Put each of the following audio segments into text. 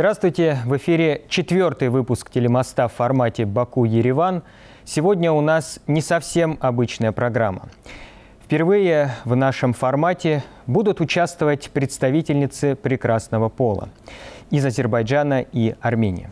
Здравствуйте! В эфире четвертый выпуск телемоста в формате «Баку-Ереван». Сегодня у нас не совсем обычная программа. Впервые в нашем формате будут участвовать представительницы прекрасного пола из Азербайджана и Армении.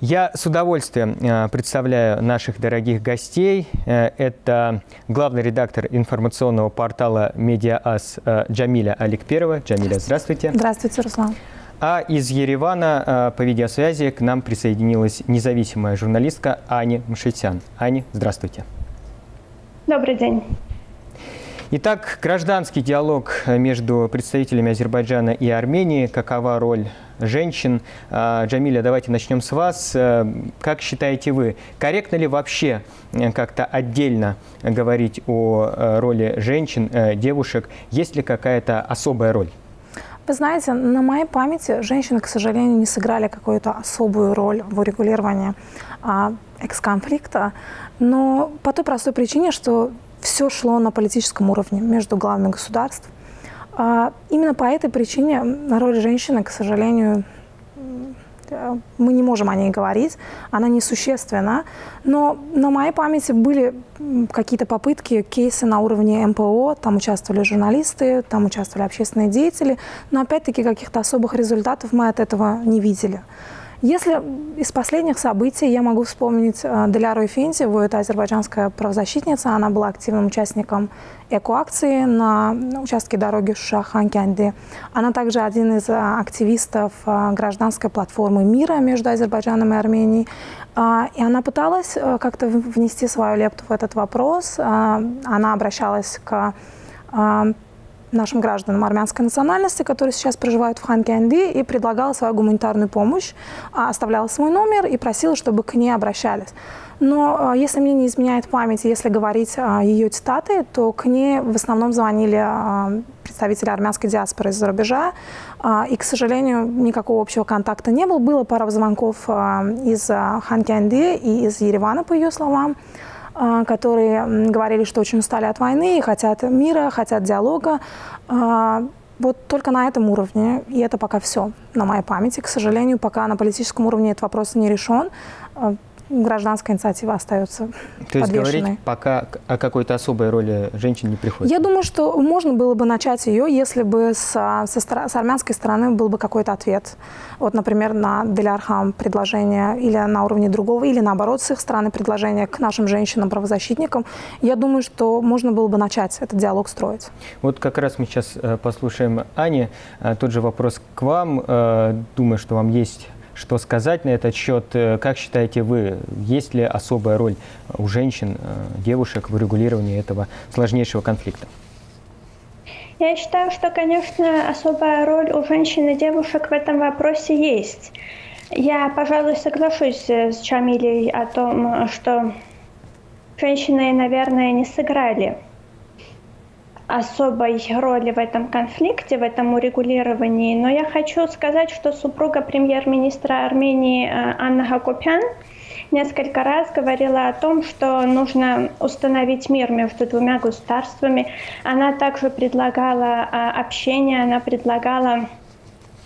Я с удовольствием э, представляю наших дорогих гостей. Э, это главный редактор информационного портала «Медиас» э, Джамиля Аликперова. Джамиля, здравствуйте. Здравствуйте, Руслан. А из Еревана э, по видеосвязи к нам присоединилась независимая журналистка Аня Мшитян. Аня, здравствуйте. Добрый день. Итак, гражданский диалог между представителями Азербайджана и Армении. Какова роль женщин? А, Джамиля, давайте начнем с вас. Э, как считаете вы, корректно ли вообще э, как-то отдельно говорить о роли женщин, девушек? Есть ли какая-то особая роль? Вы знаете, на моей памяти женщины, к сожалению, не сыграли какую-то особую роль в урегулировании а, экс-конфликта, но по той простой причине, что все шло на политическом уровне между главами государств. А, именно по этой причине роль женщины, к сожалению, мы не можем о ней говорить, она несущественна. Но на моей памяти были какие-то попытки, кейсы на уровне МПО, там участвовали журналисты, там участвовали общественные деятели, но опять-таки каких-то особых результатов мы от этого не видели. Если из последних событий я могу вспомнить э, Деляру Эфентьеву, это азербайджанская правозащитница, она была активным участником экоакции на участке дороги Шуша-Ханкянди. Она также один из э, активистов э, гражданской платформы мира между Азербайджаном и Арменией. И она пыталась как-то внести свою лепту в этот вопрос. Она обращалась к нашим гражданам армянской национальности, которые сейчас проживают в Ханкянди, и предлагала свою гуманитарную помощь, а, оставляла свой номер и просила, чтобы к ней обращались. Но а, если мне не изменяет память, если говорить а, ее цитаты, то к ней в основном звонили представители армянской диаспоры из-за рубежа, и, к сожалению, никакого общего контакта не было. Было пара звонков из Ханкянди и из Еревана, по ее словам. А, которые говорили, что очень устали от войны и хотят мира, хотят диалога. А, вот только на этом уровне, и это пока все на моей памяти. К сожалению, пока на политическом уровне этот вопрос не решен. Гражданская инициатива остается То есть говорить пока о какой-то особой роли женщин не приходится? Я думаю, что можно было бы начать ее, если бы с, со, с армянской стороны был бы какой-то ответ. Вот, например, на Делярхам предложение или на уровне другого, или наоборот, с их стороны предложение к нашим женщинам-правозащитникам. Я думаю, что можно было бы начать этот диалог строить. Вот как раз мы сейчас э, послушаем Ани. Э, тот же вопрос к вам. Э, думаю, что вам есть что сказать на этот счет. Э, как считаете вы, есть ли особая роль у женщин, э, девушек в урегулировании этого сложнейшего конфликта? Я считаю, что, конечно, особая роль у женщин и девушек в этом вопросе есть. Я, пожалуй, соглашусь э, с Чамилей о том, что женщины, наверное, не сыграли особой роли в этом конфликте, в этом урегулировании. Но я хочу сказать, что супруга премьер-министра Армении э, Анна Хакопян несколько раз говорила о том, что нужно установить мир между двумя государствами. Она также предлагала э, общение, она предлагала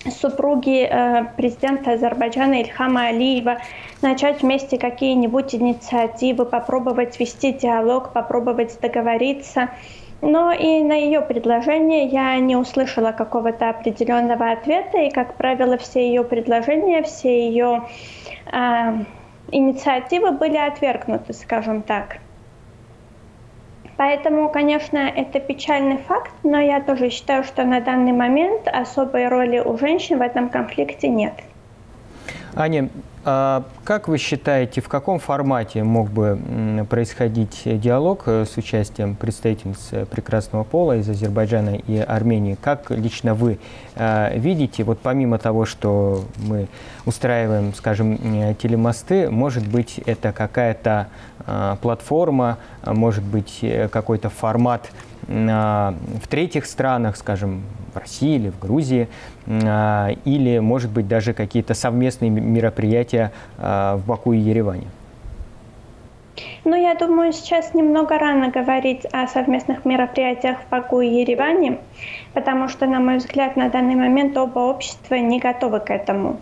супруги э, президента Азербайджана Ильхама Алиева начать вместе какие-нибудь инициативы, попробовать вести диалог, попробовать договориться. Но и на ее предложение я не услышала какого-то определенного ответа, и, как правило, все ее предложения, все ее э, инициативы были отвергнуты, скажем так. Поэтому, конечно, это печальный факт, но я тоже считаю, что на данный момент особой роли у женщин в этом конфликте нет. Аня, а как вы считаете, в каком формате мог бы происходить диалог э, с участием представительниц э, прекрасного пола из Азербайджана и Армении? Как лично вы э, видите, вот помимо того, что мы устраиваем, скажем, телемосты, может быть, это какая-то платформа, может быть, какой-то формат в третьих странах, скажем, в России или в Грузии, а, или, может быть, даже какие-то совместные мероприятия а, в Баку и Ереване? Ну, я думаю, сейчас немного рано говорить о совместных мероприятиях в Баку и Ереване, потому что, на мой взгляд, на данный момент оба общества не готовы к этому.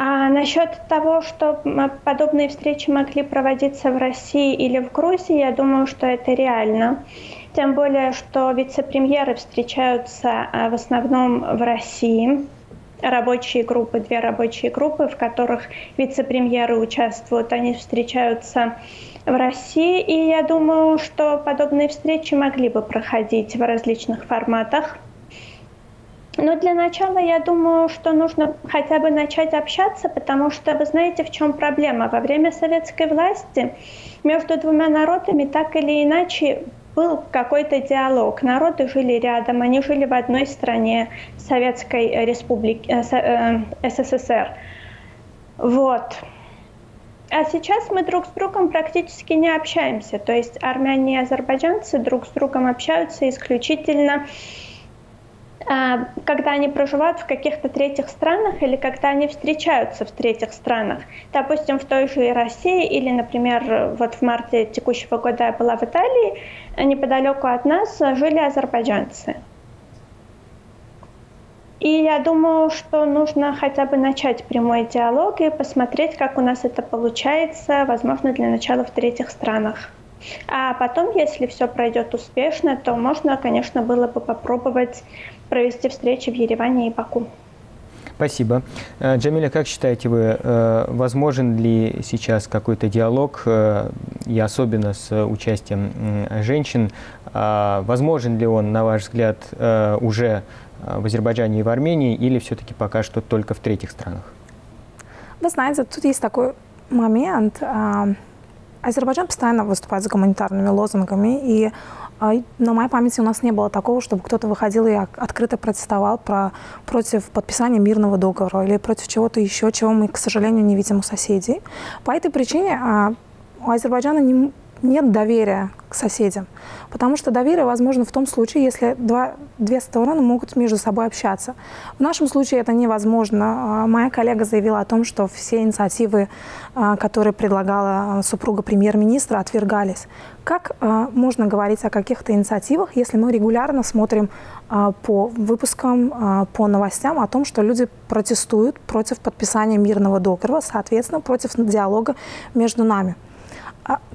А насчет того, что подобные встречи могли проводиться в России или в Грузии, я думаю, что это реально. Тем более, что вице-премьеры встречаются в основном в России рабочие группы, две рабочие группы, в которых вице-премьеры участвуют. Они встречаются в России, и я думаю, что подобные встречи могли бы проходить в различных форматах. Но для начала я думаю, что нужно хотя бы начать общаться, потому что вы знаете, в чем проблема. Во время советской власти между двумя народами так или иначе был какой-то диалог. Народы жили рядом, они жили в одной стране Советской Республики, э, э СССР. Вот. А сейчас мы друг с другом практически не общаемся. То есть армяне и азербайджанцы друг с другом общаются исключительно когда они проживают в каких-то третьих странах или когда они встречаются в третьих странах. Допустим, в той же России или, например, вот в марте текущего года я была в Италии, неподалеку от нас жили азербайджанцы. И я думаю, что нужно хотя бы начать прямой диалог и посмотреть, как у нас это получается, возможно, для начала в третьих странах. А потом, если все пройдет успешно, то можно, конечно, было бы попробовать провести встречи в Ереване и Баку. Спасибо. Э, Джамиля, как считаете вы, э, возможен ли сейчас какой-то диалог, э, и особенно с участием женщин, а возможен ли он, на ваш взгляд, уже в Азербайджане и в Армении, или все-таки пока что только в третьих странах? Вы знаете, тут есть такой момент. Азербайджан постоянно выступает с гуманитарными лозунгами, и а, на моей памяти у нас не было такого, чтобы кто-то выходил и открыто протестовал про, против подписания мирного договора или против чего-то еще, чего мы, к сожалению, не видим у соседей. По этой причине а, у Азербайджана не, нет доверия к соседям. Потому что доверие возможно в том случае, если два, две стороны могут между собой общаться. В нашем случае это невозможно. А, моя коллега заявила о том, что все инициативы, а, которые предлагала супруга премьер-министра, отвергались. Как а, можно говорить о каких-то инициативах, если мы регулярно смотрим по выпускам, по новостям о том, что люди протестуют против подписания мирного договора, соответственно, против диалога между нами?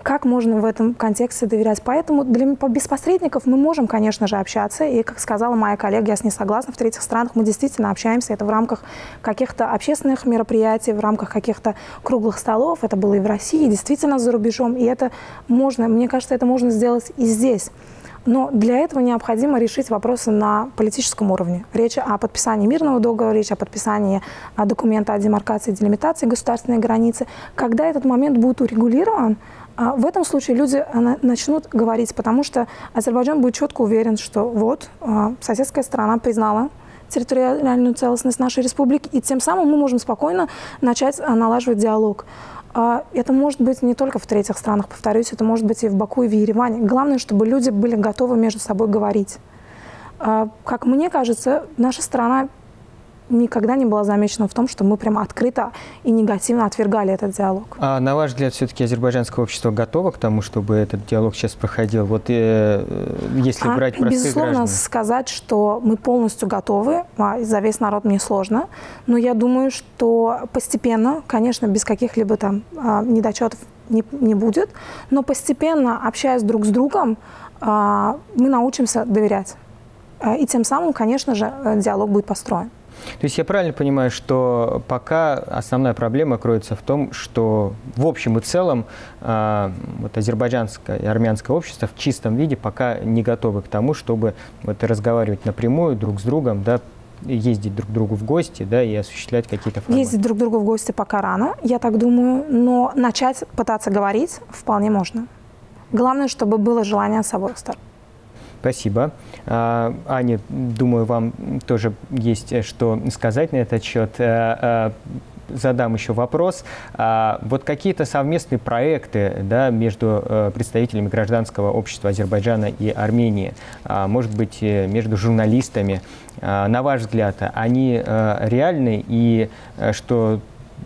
Как можно в этом контексте доверять? Поэтому для, без посредников мы можем, конечно же, общаться. И, как сказала моя коллега, я с ней согласна, в третьих странах мы действительно общаемся. Это в рамках каких-то общественных мероприятий, в рамках каких-то круглых столов. Это было и в России, и действительно за рубежом. И это можно, мне кажется, это можно сделать и здесь. Но для этого необходимо решить вопросы на политическом уровне. Речь о подписании мирного договора, речь о подписании документа о демаркации и делимитации государственной границы. Когда этот момент будет урегулирован, в этом случае люди а, начнут говорить, потому что Азербайджан будет четко уверен, что вот а, соседская страна признала территориальную целостность нашей республики, и тем самым мы можем спокойно начать налаживать диалог. Это может быть не только в третьих странах, повторюсь, это может быть и в Баку, и в Ереване. Главное, чтобы люди были готовы между собой говорить. Как мне кажется, наша страна никогда не была замечена в том, что мы прямо открыто и негативно отвергали этот диалог. А на ваш взгляд, все-таки азербайджанское общество готово к тому, чтобы этот диалог сейчас проходил? Вот э, если а, брать простых Безусловно, граждан. сказать, что мы полностью готовы, а, за весь народ мне сложно, но я думаю, что постепенно, конечно, без каких-либо там а, недочетов не, не будет, но постепенно, общаясь друг с другом, а, мы научимся доверять. И тем самым, конечно же, диалог будет построен. То есть я правильно понимаю, что пока основная проблема кроется в том, что в общем и целом э, вот азербайджанское и армянское общество в чистом виде пока не готовы к тому, чтобы вот, разговаривать напрямую друг с другом, да, ездить друг к другу в гости, да, и осуществлять какие-то форматы. Ездить друг к другу в гости пока рано, я так думаю, но начать пытаться говорить вполне можно. Главное, чтобы было желание с обоих сторон. Спасибо. А, Аня, думаю, вам тоже есть э, что сказать на этот счет. Э, э, задам еще вопрос. А, вот какие-то совместные проекты да, между представителями гражданского общества Азербайджана и Армении, а, может быть, между журналистами, на ваш взгляд, они реальны и что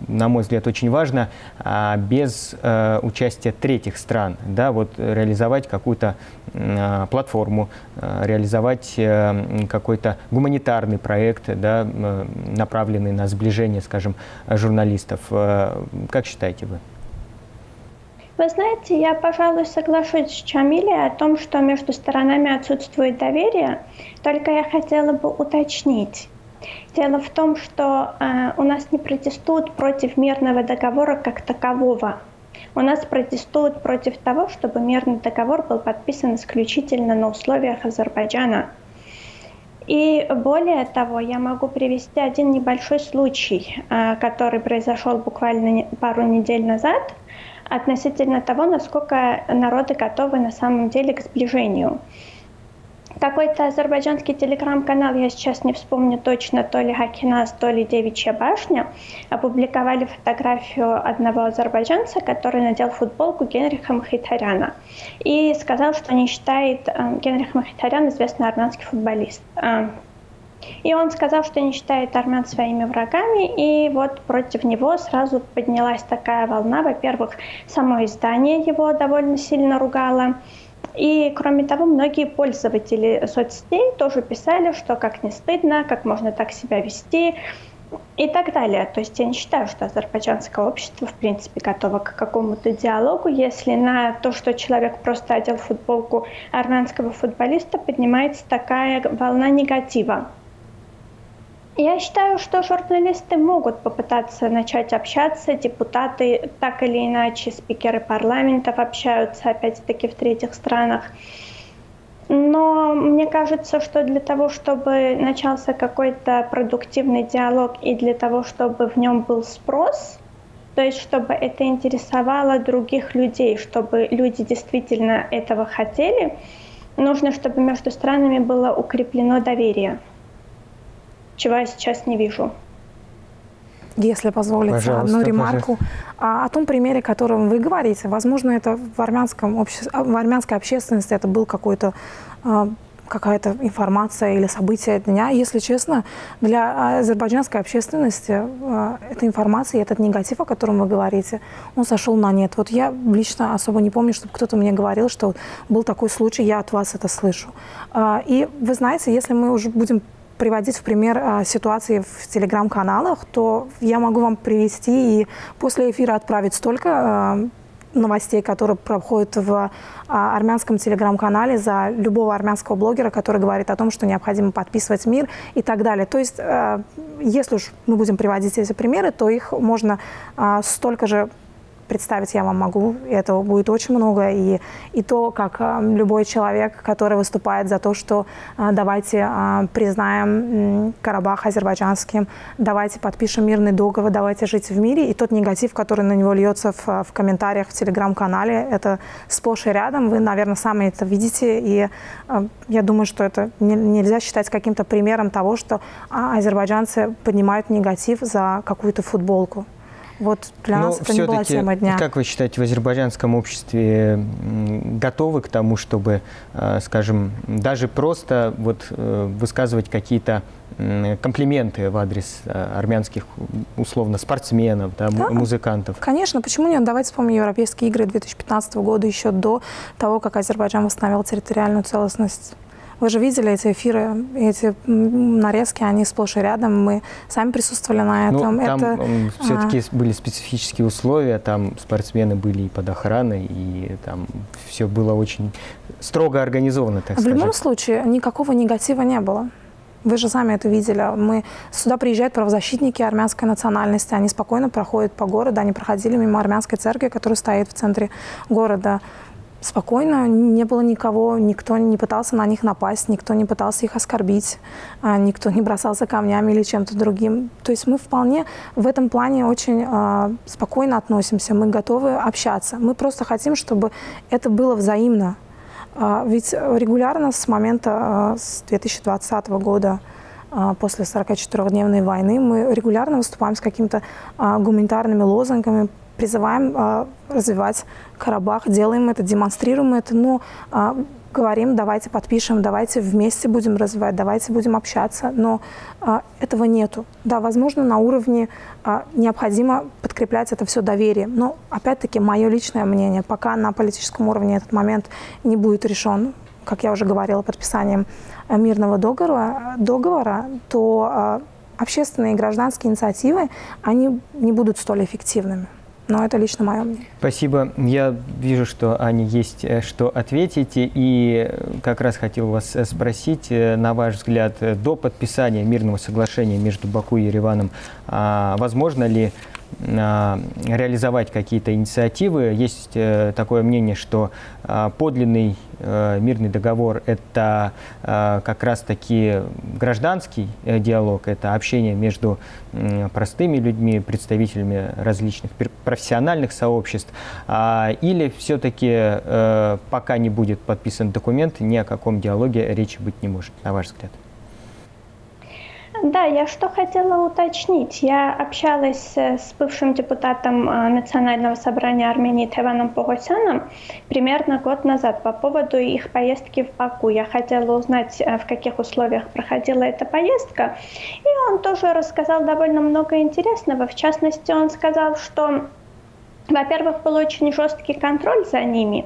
на мой взгляд, очень важно, а, без э, участия третьих стран, да, вот реализовать какую-то а, платформу, э, реализовать э, какой-то гуманитарный проект, да, направленный на сближение, скажем, журналистов. Как считаете вы? Вы знаете, я, пожалуй, соглашусь с Чамилей о том, что между сторонами отсутствует доверие, только я хотела бы уточнить. Дело в том, что э, у нас не протестуют против мирного договора как такового. У нас протестуют против того, чтобы мирный договор был подписан исключительно на условиях Азербайджана. И более того, я могу привести один небольшой случай, э, который произошел буквально пару недель назад относительно того, насколько народы готовы на самом деле к сближению. Какой-то азербайджанский телеграм-канал, я сейчас не вспомню точно, то ли Хакинас, то ли Девичья башня, опубликовали фотографию одного азербайджанца, который надел футболку Генриха Махитаряна. И сказал, что не считает э, Генрих Махитарян известный армянский футболист. Э, и он сказал, что не считает армян своими врагами, и вот против него сразу поднялась такая волна. Во-первых, само издание его довольно сильно ругало, и, кроме того, многие пользователи соцсетей тоже писали, что как не стыдно, как можно так себя вести и так далее. То есть я не считаю, что азербайджанское общество, в принципе, готово к какому-то диалогу, если на то, что человек просто одел футболку армянского футболиста, поднимается такая волна негатива. Я считаю, что журналисты могут попытаться начать общаться, депутаты так или иначе, спикеры парламентов общаются, опять-таки, в третьих странах. Но мне кажется, что для того, чтобы начался какой-то продуктивный диалог и для того, чтобы в нем был спрос, то есть чтобы это интересовало других людей, чтобы люди действительно этого хотели, нужно, чтобы между странами было укреплено доверие чего я сейчас не вижу. Если позволите Пожалуйста, одну ремарку а, о том примере, о котором вы говорите. Возможно, это в, армянском обще... в армянской общественности это был какой-то а, какая-то информация или событие дня. Если честно, для азербайджанской общественности э, эта информация и этот негатив, о котором вы говорите, он сошел на нет. Вот я лично особо не помню, чтобы кто-то мне говорил, что был такой случай, я от вас это слышу. И вы знаете, если мы уже будем приводить в пример а, ситуации в телеграм-каналах, то я могу вам привести и после эфира отправить столько а, новостей, которые проходят в а, армянском телеграм-канале за любого армянского блогера, который говорит о том, что необходимо подписывать мир и так далее. То есть, если уж мы будем приводить эти примеры, то их можно столько же представить я вам могу. Этого будет очень много. И, и то, как э, любой человек, который выступает за то, что э, давайте э, признаем Карабах азербайджанским, давайте подпишем мирный договор, давайте жить в мире. И тот негатив, который на него льется в, в комментариях в телеграм-канале, это сплошь и рядом. Вы, наверное, сами это видите. И я думаю, что это не, нельзя считать каким-то примером того, что азербайджанцы поднимают негатив за какую-то футболку. Вот для Но нас это не была тема дня. Как вы считаете, в азербайджанском обществе готовы к тому, чтобы, э, скажем, даже просто вот э, высказывать какие-то комплименты в адрес э, армянских, условно, спортсменов, да, да, музыкантов. Конечно, почему нет? Давайте вспомним Европейские игры 2015 года, еще до того, как Азербайджан восстановил территориальную целостность вы же видели эти эфиры, эти нарезки, они сплошь и рядом. Мы сами присутствовали на ну, этом. Ну, там Это, все-таки а... были специфические условия, там спортсмены были и под охраной, и там все было очень строго организовано, так В скажем. любом случае, никакого негатива не было. Вы же сами это видели. Мы, сюда приезжают правозащитники армянской национальности. Они спокойно проходят по городу. Они проходили мимо армянской церкви, которая стоит в центре города спокойно, не было никого, никто не пытался на них напасть, никто не пытался их оскорбить, а, никто не бросался камнями или чем-то другим. То есть мы вполне в этом плане очень э, спокойно относимся, мы готовы общаться. Мы просто хотим, чтобы это было взаимно. Э, ведь регулярно с момента с 2020 года после 44-дневной войны мы регулярно выступаем с какими-то гуманитарными лозунгами, призываем развивать Карабах, делаем это, демонстрируем это, но говорим, давайте подпишем, давайте вместе будем развивать, давайте будем общаться, но а, этого нету. Да, возможно, на уровне а, необходимо подкреплять это все доверием, но опять-таки мое личное мнение, пока на политическом уровне этот момент не будет решен, как я уже говорила, подписанием а, мирного договора, договора то а, общественные и гражданские инициативы, они не будут столь эффективными. Но это лично мое мнение. Спасибо. Я вижу, что, Аня, есть э, что ответить. И как раз хотел вас э, спросить, э, на ваш взгляд, до подписания мирного соглашения между Баку и Ереваном, а, возможно ли реализовать какие-то инициативы. Есть э, такое мнение, что а, подлинный э, мирный договор – это а, как раз-таки гражданский э, диалог, это общение между простыми людьми, представителями различных профессиональных сообществ, или все-таки пока не будет подписан документ, ни о каком диалоге речи быть не может, на ваш взгляд? Да, я что хотела уточнить. Я общалась с бывшим депутатом э, Национального собрания Армении Теваном Погосяном примерно год назад по поводу их поездки в Баку. Я хотела узнать, э, в каких условиях проходила эта поездка. И он тоже рассказал довольно много интересного. В частности, он сказал, что во-первых, был очень жесткий контроль за ними,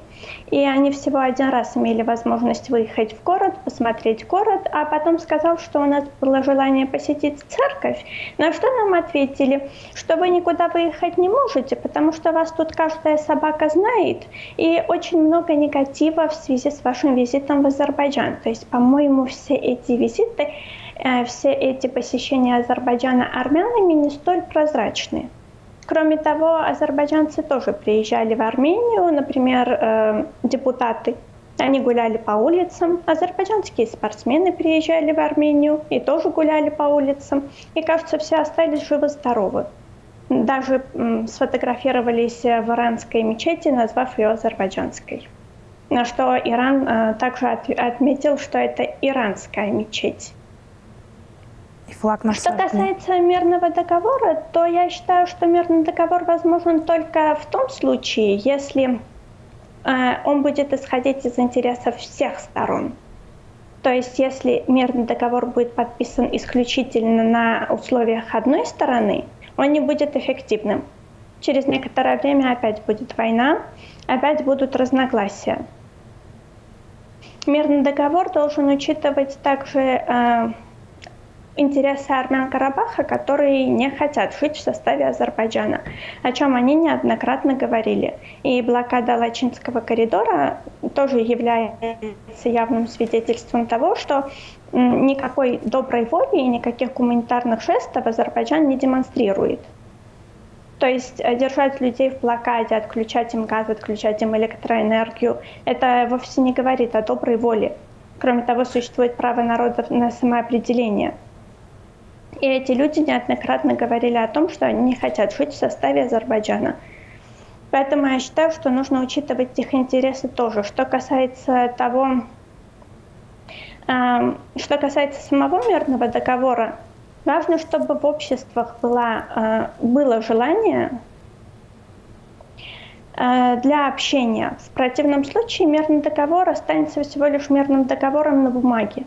и они всего один раз имели возможность выехать в город, посмотреть город, а потом сказал, что у нас было желание посетить церковь. На что нам ответили, что вы никуда выехать не можете, потому что вас тут каждая собака знает, и очень много негатива в связи с вашим визитом в Азербайджан. То есть, по-моему, все эти визиты, э, все эти посещения Азербайджана армянами не столь прозрачные. Кроме того, азербайджанцы тоже приезжали в Армению, например, э, депутаты. Они гуляли по улицам. Азербайджанские спортсмены приезжали в Армению и тоже гуляли по улицам. И, кажется, все остались живы-здоровы. Даже сфотографировались в иранской мечети, назвав ее азербайджанской. На что Иран э, также отметил, что это иранская мечеть и флаг на Что касается мирного договора, то я считаю, что мирный договор возможен только в том случае, если э, он будет исходить из интересов всех сторон. То есть, если мирный договор будет подписан исключительно на условиях одной стороны, он не будет эффективным. Через некоторое время опять будет война, опять будут разногласия. Мирный договор должен учитывать также э, интересы армян Карабаха, которые не хотят жить в составе Азербайджана, о чем они неоднократно говорили. И блокада Лачинского коридора тоже является явным свидетельством того, что никакой доброй воли и никаких гуманитарных жестов Азербайджан не демонстрирует. То есть э, держать людей в блокаде, отключать им газ, отключать им электроэнергию, это вовсе не говорит о доброй воле. Кроме того, существует право народов на самоопределение – и эти люди неоднократно говорили о том, что они не хотят жить в составе Азербайджана. Поэтому я считаю, что нужно учитывать их интересы тоже. Что касается того, э, что касается самого мирного договора, важно, чтобы в обществах была, э, было желание э, для общения. В противном случае мирный договор останется всего лишь мирным договором на бумаге.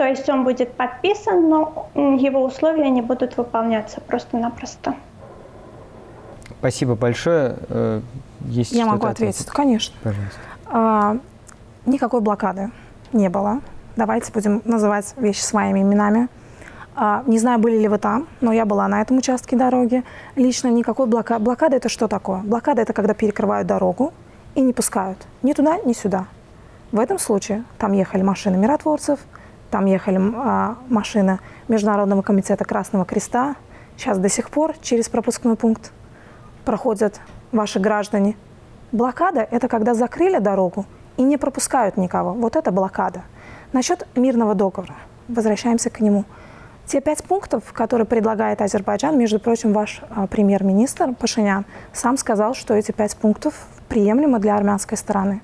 То есть он будет подписан, но его условия не будут выполняться просто-напросто. Спасибо большое. Э, есть Я могу ответить, ответить, конечно. Пожалуйста. А, никакой блокады не было. Давайте будем называть вещи своими именами. А, не знаю, были ли вы там, но я была на этом участке дороги. Лично никакой блокады. Блокада – это что такое? Блокада – это когда перекрывают дорогу и не пускают ни туда, ни сюда. В этом случае там ехали машины миротворцев – там ехали а, машины Международного комитета Красного Креста. Сейчас до сих пор через пропускной пункт проходят ваши граждане. Блокада – это когда закрыли дорогу и не пропускают никого. Вот это блокада. Насчет мирного договора. Возвращаемся к нему. Те пять пунктов, которые предлагает Азербайджан, между прочим, ваш а, премьер-министр Пашинян сам сказал, что эти пять пунктов приемлемы для армянской стороны.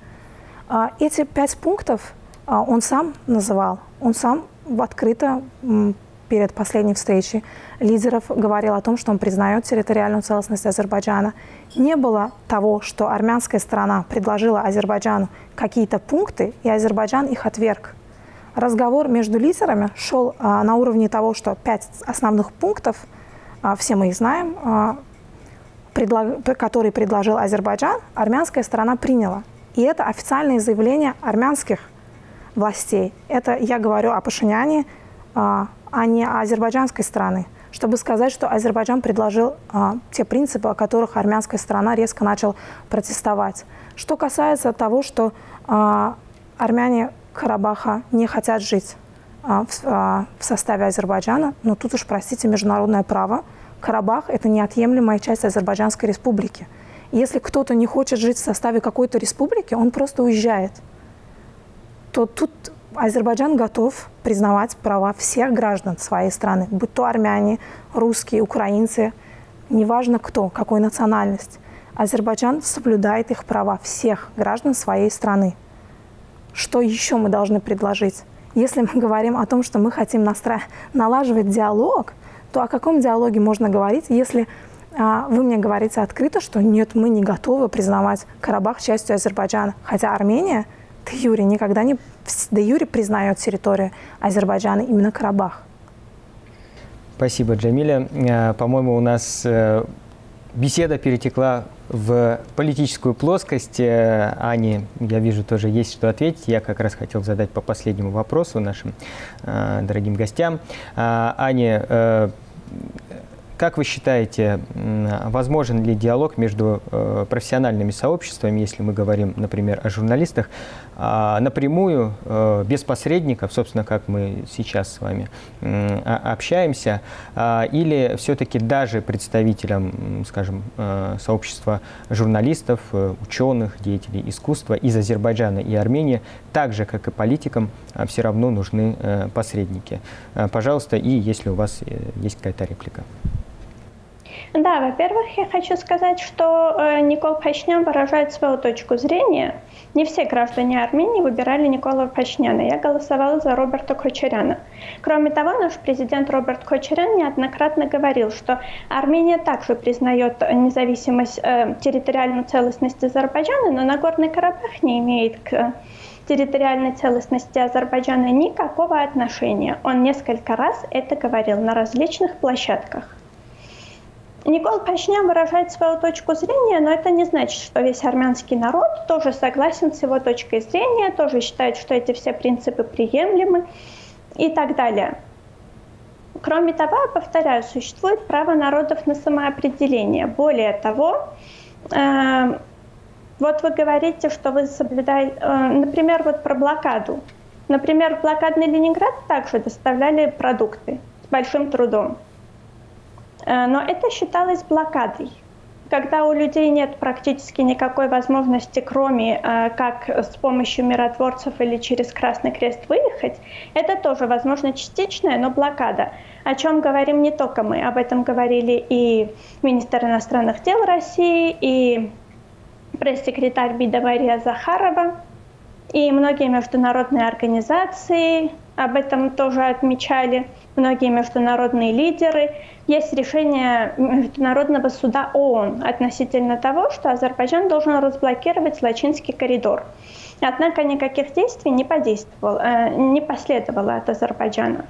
А, эти пять пунктов а, он сам называл, он сам открыто перед последней встречей лидеров говорил о том, что он признает территориальную целостность Азербайджана. Не было того, что армянская сторона предложила Азербайджану какие-то пункты, и Азербайджан их отверг. Разговор между лидерами шел а, на уровне того, что пять основных пунктов, а, все мы их знаем, а, предлаг, которые предложил Азербайджан, армянская сторона приняла. И это официальное заявление армянских властей. Это я говорю о Пашиняне, а, а не о азербайджанской стороны, чтобы сказать, что Азербайджан предложил а, те принципы, о которых армянская сторона резко начала протестовать. Что касается того, что а, армяне Карабаха не хотят жить в, в составе Азербайджана, но тут уж, простите, международное право. Карабах – это неотъемлемая часть Азербайджанской республики. Если кто-то не хочет жить в составе какой-то республики, он просто уезжает. То тут Азербайджан готов признавать права всех граждан своей страны, будь то армяне, русские, украинцы, неважно кто, какой национальность. Азербайджан соблюдает их права всех граждан своей страны. Что еще мы должны предложить? Если мы говорим о том, что мы хотим настра... налаживать диалог, то о каком диалоге можно говорить, если а, вы мне говорите открыто, что нет, мы не готовы признавать Карабах частью Азербайджана, хотя Армения де юре никогда не де юре признает территорию Азербайджана именно Карабах. Спасибо, Джамиля. Э, по-моему, у нас э, беседа перетекла в политическую плоскость. Э, Ане, я вижу, тоже есть что ответить. Я как раз хотел задать по последнему вопросу нашим дорогим гостям. Ане, как вы считаете, возможен ли диалог между профессиональными сообществами, если мы говорим, например, о журналистах, а, напрямую, э, без посредников, собственно, как мы сейчас с вами общаемся, а, или все-таки даже представителям, скажем, э, сообщества журналистов, ученых, деятелей искусства из Азербайджана и Армении, так же, как и политикам, все равно нужны посредники? Пожалуйста, и если у вас есть какая-то реплика. Да, во-первых, я хочу сказать, что э, Никол Пашнян выражает свою точку зрения. Не все граждане Армении выбирали Никола Пашняна. Я голосовала за Роберта Кочеряна. Кроме того, наш президент Роберт Кочерян неоднократно говорил, что Армения также признает независимость, э, территориальную целостность Азербайджана, но Нагорный Карабах не имеет к территориальной целостности Азербайджана никакого отношения. Он несколько раз это говорил на различных площадках. Никол Пашнян выражает свою точку зрения, но это не значит, что весь армянский народ тоже согласен с его точкой зрения, тоже считает, что эти все принципы приемлемы и так далее. Кроме того, повторяю, существует право народов на самоопределение. Более того, э, вот вы говорите, что вы соблюдаете, э, например, вот про блокаду. Например, в блокадный Ленинград также доставляли продукты с большим трудом. Э, но это считалось блокадой. Когда у людей нет практически никакой возможности, кроме э, как с помощью миротворцев или через Красный Крест выехать, это тоже, возможно, частичная, но блокада. О чем говорим не только мы, об этом говорили и министр иностранных дел России, и пресс-секретарь БИДа Мария Захарова, и многие международные организации об этом тоже отмечали, многие международные лидеры – есть решение Международного суда ООН относительно того, что Азербайджан должен разблокировать Лачинский коридор. Однако никаких действий не, подействовало, э, не последовало от Азербайджана.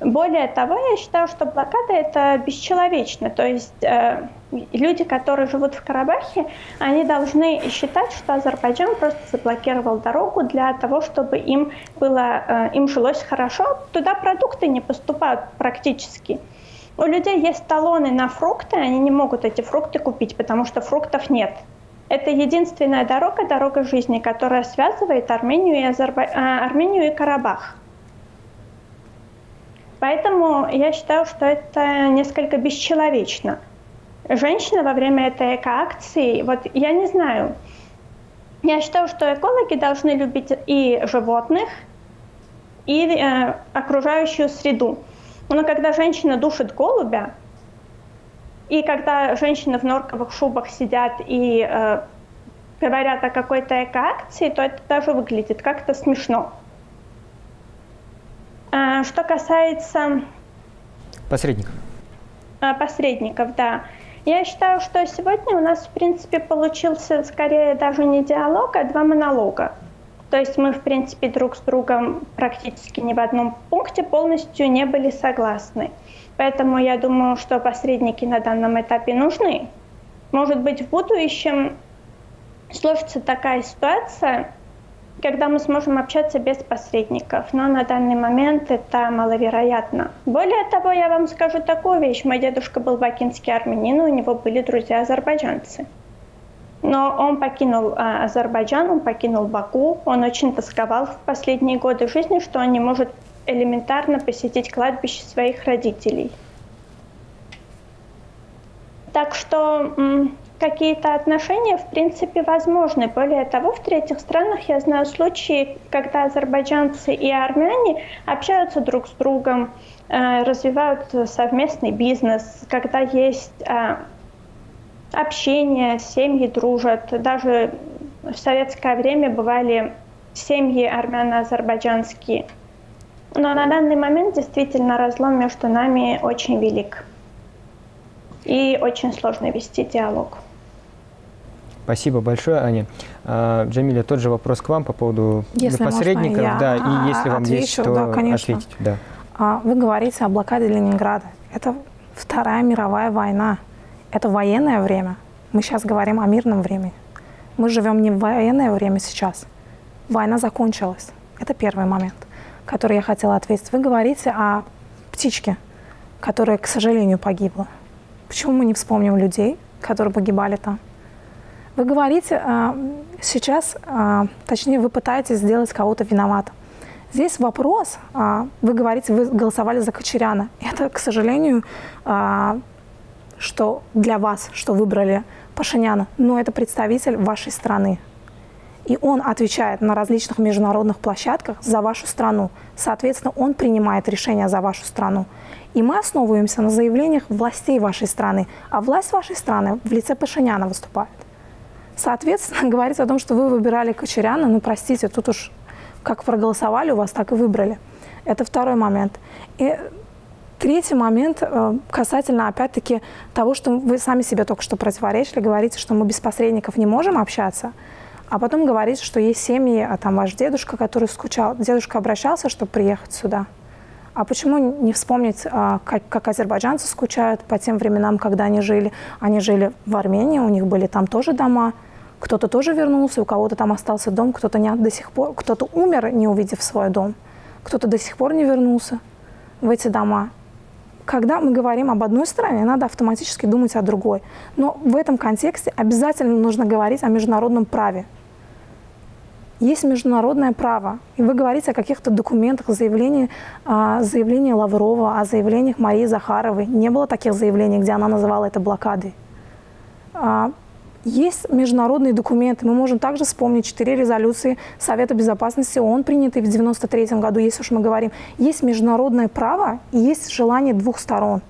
Более того, я считаю, что блокада это бесчеловечно. То есть э, люди, которые живут в Карабахе, они должны считать, что Азербайджан просто заблокировал дорогу для того, чтобы им было, э, им жилось хорошо. Туда продукты не поступают практически. У людей есть талоны на фрукты, они не могут эти фрукты купить, потому что фруктов нет. Это единственная дорога, дорога жизни, которая связывает Армению и, Азербай... Э, Армению и Карабах. Поэтому я считаю, что это несколько бесчеловечно. Женщина во время этой эко-акции, вот я не знаю, я считаю, что экологи должны любить и животных, и э, окружающую среду. Но когда женщина душит голубя, и когда женщины в норковых шубах сидят и э, говорят о какой-то эко-акции, то это даже выглядит как-то смешно. А, что касается... Посредников. А, посредников, да. Я считаю, что сегодня у нас, в принципе, получился скорее даже не диалог, а два монолога. То есть мы, в принципе, друг с другом практически ни в одном пункте полностью не были согласны. Поэтому я думаю, что посредники на данном этапе нужны. Может быть, в будущем сложится такая ситуация, когда мы сможем общаться без посредников, но на данный момент это маловероятно. Более того, я вам скажу такую вещь. Мой дедушка был бакинский армянин, у него были друзья азербайджанцы. Но он покинул а, Азербайджан, он покинул Баку, он очень тосковал в последние годы жизни, что он не может элементарно посетить кладбище своих родителей. Так что какие-то отношения, в принципе, возможны. Более того, в третьих странах я знаю случаи, когда азербайджанцы и армяне общаются друг с другом, э, развивают совместный бизнес, когда есть э, общение, семьи дружат. Даже в советское время бывали семьи армяно-азербайджанские. Но на данный момент действительно разлом между нами очень велик. И очень сложно вести диалог. Спасибо большое, Аня. А, Джамиля, тот же вопрос к вам по поводу если посредников, можно, да, и если вам отвечу, есть что да, конечно. ответить. Да. А, вы говорите о блокаде Ленинграда. Это Вторая мировая война. Это военное время. Мы сейчас говорим о мирном времени. Мы живем не в военное время сейчас. Война закончилась. Это первый момент, который я хотела ответить. Вы говорите о птичке, которая, к сожалению, погибла. Почему мы не вспомним людей, которые погибали там? Вы говорите а, сейчас, а, точнее, вы пытаетесь сделать кого-то виноватым. Здесь вопрос, а, вы говорите, вы голосовали за Кочеряна. Это, к сожалению, что для вас, что выбрали Пашиняна, но это представитель вашей страны. И он отвечает на различных международных площадках за вашу страну. Соответственно, он принимает решения за вашу страну. И мы основываемся на заявлениях властей вашей страны. А власть вашей страны в лице Пашиняна выступает. Соответственно, говорить о том, что вы выбирали Кочеряна, ну, простите, тут уж как проголосовали у вас, так и выбрали. Это второй момент. И третий момент э, касательно, опять-таки, того, что вы сами себе только что противоречили, говорите, что мы без посредников не можем общаться, а потом говорите, что есть семьи, а там ваш дедушка, который скучал, дедушка обращался, чтобы приехать сюда. А почему не вспомнить, а, как, как азербайджанцы скучают по тем временам, когда они жили? Они жили в Армении, у них были там тоже дома, кто-то тоже вернулся, у кого-то там остался дом, кто-то не, до сих пор, кто-то умер, не увидев свой дом, кто-то до сих пор не вернулся в эти дома. Когда мы говорим об одной стране, надо автоматически думать о другой. Но в этом контексте обязательно нужно говорить о международном праве. Есть международное право, и вы говорите о каких-то документах, заявлении, а, заявлении Лаврова, о заявлениях Марии Захаровой. Не было таких заявлений, где она называла это блокадой. Есть международные документы. Мы можем также вспомнить четыре резолюции Совета Безопасности ООН, принятые в 1993 году, если уж мы говорим. Есть международное право и есть желание двух сторон.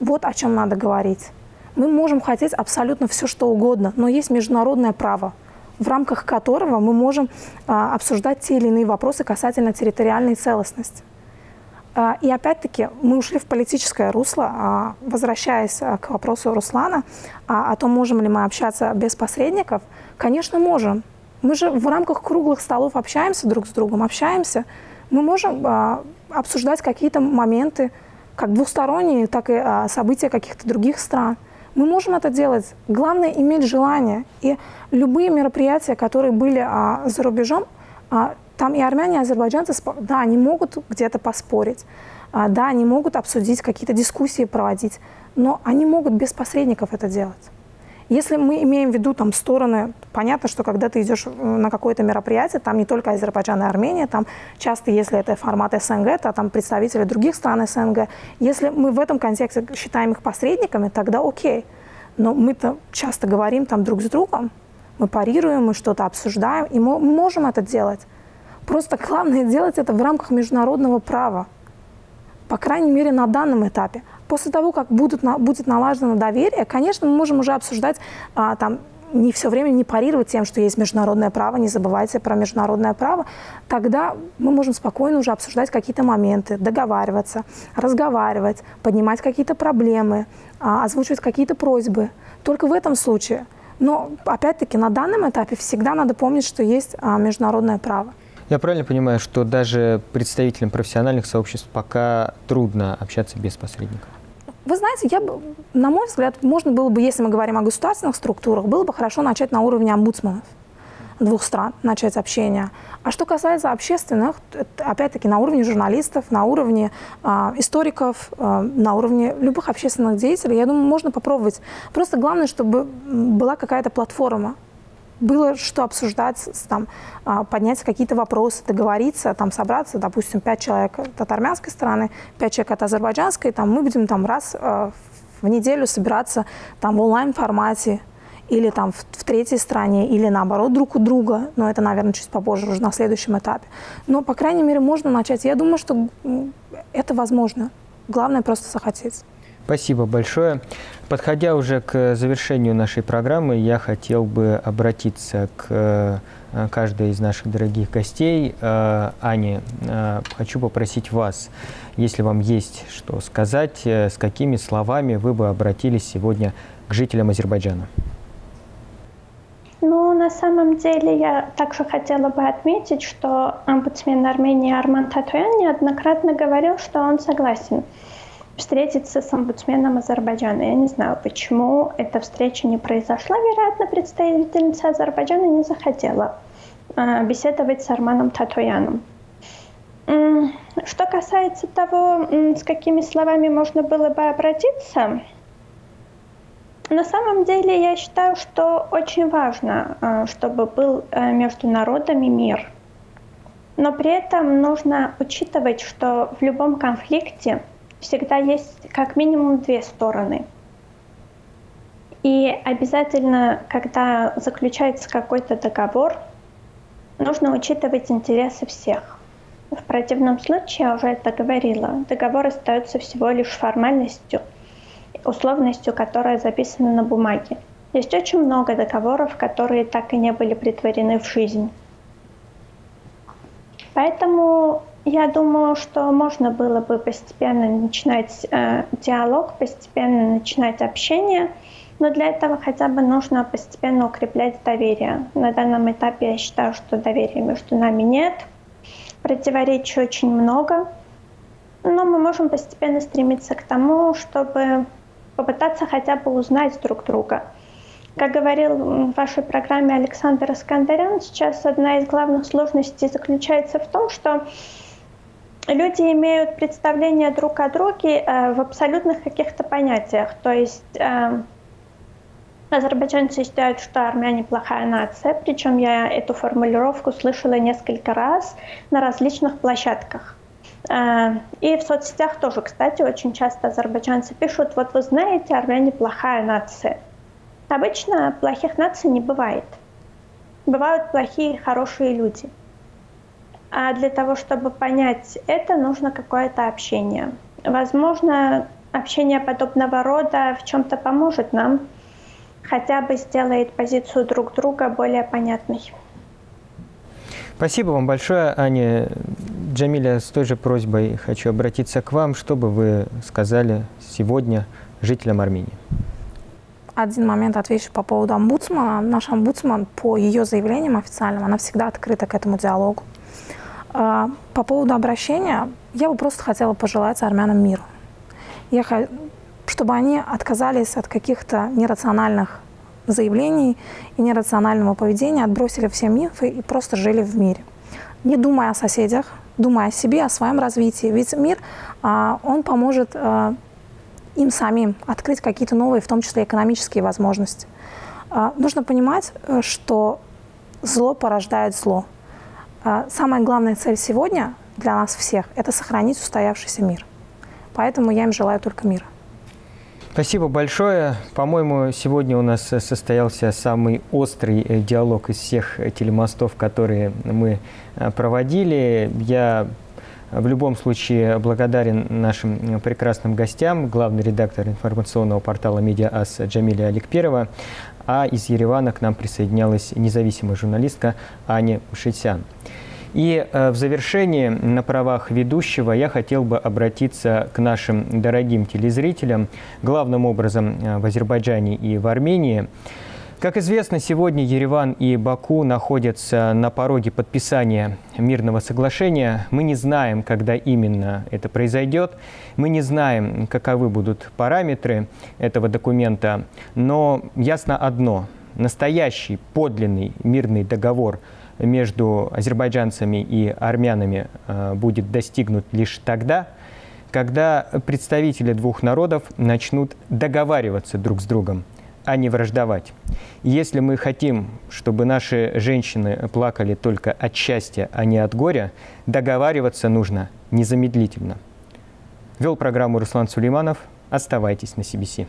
Вот о чем надо говорить. Мы можем хотеть абсолютно все, что угодно, но есть международное право, в рамках которого мы можем а, обсуждать те или иные вопросы касательно территориальной целостности. А, и опять-таки мы ушли в политическое русло, а, возвращаясь а, к вопросу Руслана о том, можем ли мы общаться без посредников. Конечно, можем. Мы же в рамках круглых столов общаемся друг с другом, общаемся. Мы можем обсуждать какие-то моменты, как двусторонние, так и события каких-то других стран. Мы можем это делать. Главное иметь желание. И любые мероприятия, которые были за рубежом, там и армяне, и азербайджанцы, да, они могут где-то поспорить, а, да, они могут обсудить, какие-то дискуссии проводить, но они могут без посредников это делать. Если мы имеем в виду там стороны, понятно, что когда ты идешь э, на какое-то мероприятие, там не только Азербайджан и Армения, там часто, если это формат СНГ, то там представители других стран СНГ. Если мы в этом контексте считаем их посредниками, тогда окей. Но мы-то часто говорим там друг с другом, мы парируем, мы что-то обсуждаем, и мы можем это делать. Просто главное делать это в рамках международного права. По крайней мере, на данном этапе. После того, как будут, будет налажено доверие, конечно, мы можем уже обсуждать а, там, не все время не парировать тем, что есть международное право, не забывайте про международное право, тогда мы можем спокойно уже обсуждать какие-то моменты, договариваться, разговаривать, поднимать какие-то проблемы, а, озвучивать какие-то просьбы. Только в этом случае. Но, опять-таки, на данном этапе всегда надо помнить, что есть а, международное право. Я правильно понимаю, что даже представителям профессиональных сообществ пока трудно общаться без посредников? Вы знаете, я бы, на мой взгляд, можно было бы, если мы говорим о государственных структурах, было бы хорошо начать на уровне омбудсменов двух стран, начать общение. А что касается общественных, опять-таки на уровне журналистов, на уровне э, историков, э, на уровне любых общественных деятелей, я думаю, можно попробовать. Просто главное, чтобы была какая-то платформа, было что обсуждать, там, а, поднять какие-то вопросы, договориться, там, собраться, допустим, пять человек от армянской стороны, пять человек от азербайджанской, там, мы будем там раз а, в неделю собираться там в онлайн-формате, или там в, в третьей стране, или наоборот друг у друга, но это, наверное, чуть попозже, уже на следующем этапе. Но, по крайней мере, можно начать. Я думаю, что это возможно. Главное просто захотеть. Спасибо большое. Подходя уже к завершению нашей программы, я хотел бы обратиться к э, каждой из наших дорогих гостей. Э, Аня, э, хочу попросить вас, если вам есть что сказать, с какими словами вы бы обратились сегодня к жителям Азербайджана? Ну, на самом деле, я также хотела бы отметить, что омбудсмен Армении Арман Татуян неоднократно говорил, что он согласен встретиться с омбудсменом Азербайджана. Я не знаю, почему эта встреча не произошла. Вероятно, представительница Азербайджана не захотела э, беседовать с Арманом Татояном. Что касается того, с какими словами можно было бы обратиться, на самом деле я считаю, что очень важно, э, чтобы был э, между народами мир. Но при этом нужно учитывать, что в любом конфликте всегда есть как минимум две стороны. И обязательно, когда заключается какой-то договор, нужно учитывать интересы всех. В противном случае, я уже это говорила, договор остается всего лишь формальностью, условностью, которая записана на бумаге. Есть очень много договоров, которые так и не были притворены в жизнь. Поэтому я думаю, что можно было бы постепенно начинать э, диалог, постепенно начинать общение, но для этого хотя бы нужно постепенно укреплять доверие. На данном этапе я считаю, что доверия между нами нет, противоречий очень много, но мы можем постепенно стремиться к тому, чтобы попытаться хотя бы узнать друг друга. Как говорил в вашей программе Александр Искандарян, сейчас одна из главных сложностей заключается в том, что люди имеют представление друг о друге э, в абсолютных каких-то понятиях. То есть э, азербайджанцы считают, что армяне плохая нация, причем я эту формулировку слышала несколько раз на различных площадках. Э, и в соцсетях тоже, кстати, очень часто азербайджанцы пишут, вот вы знаете, армяне плохая нация. Обычно плохих наций не бывает. Бывают плохие и хорошие люди – а для того, чтобы понять это, нужно какое-то общение. Возможно, общение подобного рода в чем-то поможет нам, хотя бы сделает позицию друг друга более понятной. Спасибо вам большое, Аня. Джамиля, с той же просьбой хочу обратиться к вам. Что бы вы сказали сегодня жителям Армении? Один момент отвечу по поводу омбудсмана. Наш омбудсман, по ее заявлениям официальным, она всегда открыта к этому диалогу. А, по поводу обращения, я бы просто хотела пожелать армянам миру. Я, чтобы они отказались от каких-то нерациональных заявлений и нерационального поведения, отбросили все мифы и просто жили в мире. Не думая о соседях, думая о себе, о своем развитии. Ведь мир, а, он поможет а, им самим открыть какие-то новые, в том числе экономические возможности. Нужно понимать, э, что зло порождает зло. А, самая главная цель сегодня для нас всех – это сохранить устоявшийся мир. Поэтому я им желаю только мира. Спасибо большое. По-моему, сегодня у нас состоялся самый острый э, диалог из всех э, телемостов, которые мы э, проводили. Я в любом случае благодарен нашим прекрасным гостям, главный редактор информационного портала «Медиа Ас» Джамилия Аликперова, а из Еревана к нам присоединялась независимая журналистка Аня Ушитян. И э, в завершении на правах ведущего я хотел бы обратиться к нашим дорогим телезрителям, главным образом э, в Азербайджане и в Армении. Как известно, сегодня Ереван и Баку находятся на пороге подписания мирного соглашения. Мы не знаем, когда именно это произойдет. Мы не знаем, каковы будут параметры этого документа. Но ясно одно. Настоящий подлинный мирный договор между азербайджанцами и армянами э, будет достигнут лишь тогда, когда представители двух народов начнут договариваться друг с другом – а не враждовать. Если мы хотим, чтобы наши женщины плакали только от счастья, а не от горя, договариваться нужно незамедлительно. Вел программу Руслан Сулейманов. Оставайтесь на CBC.